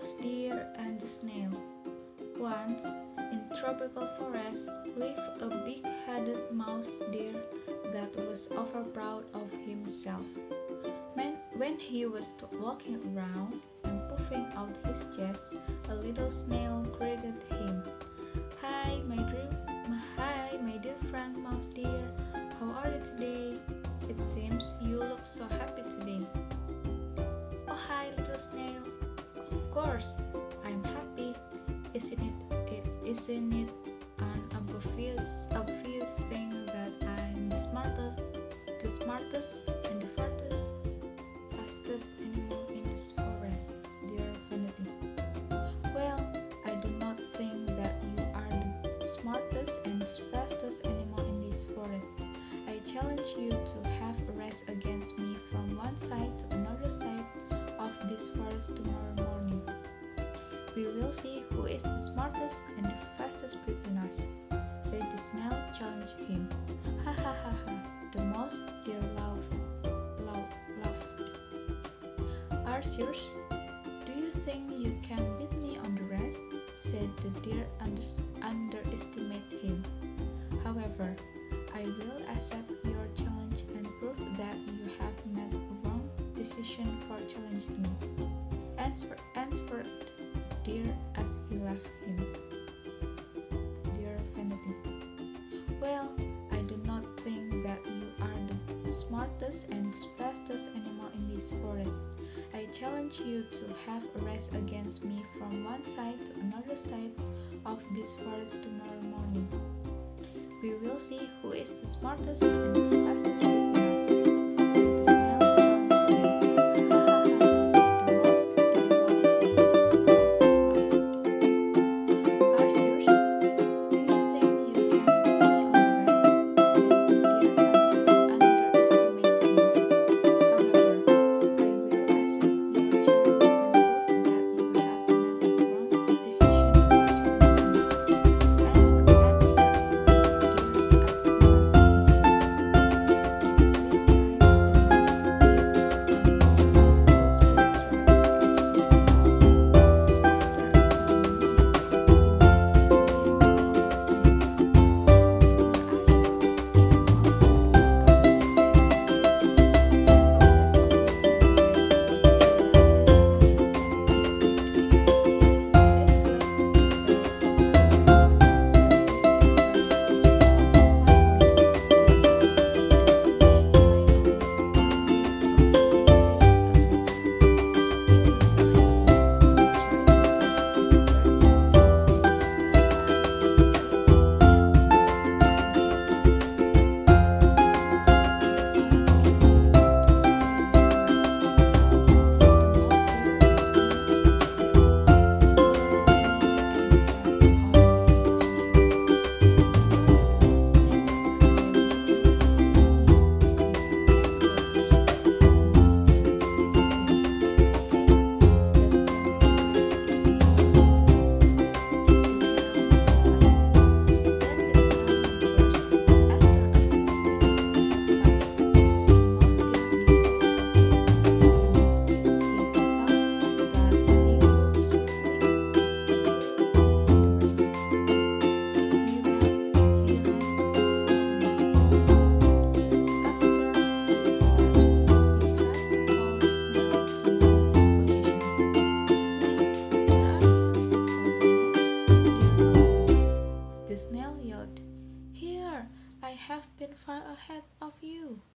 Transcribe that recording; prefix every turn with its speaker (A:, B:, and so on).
A: Mouse Deer and the Snail Once, in tropical forest, lived a big-headed mouse deer that was overproud of himself. When, he was walking around and puffing out his chest, a little snail greeted him. Hi, my dear, hi, my dear friend Mouse Deer. How are you today? It seems you look so happy today.
B: Oh, hi, little snail.
A: Of course, I'm happy. Isn't it, it isn't it an obvious obvious thing that I'm the smartest the smartest and the farthest fastest animal in this forest, dear Vanity?
B: Well, I do not think that you are the smartest and fastest animal in this forest.
A: I challenge you to have a race against me from one side to another side this forest tomorrow morning. We will see who is the smartest and the fastest between us, said the snail challenged him. Ha ha ha ha, the mouse deer love, laughed. Are serious? Do you think you can beat me on the race? said the deer under underestimate him. However, for challenging me. Answer, answered deer as he left him. Dear Vanity. Well, I do not think that you are the smartest and fastest animal in this forest. I challenge you to have a race against me from one side to another side of this forest tomorrow morning. We will see who is the smartest and fastest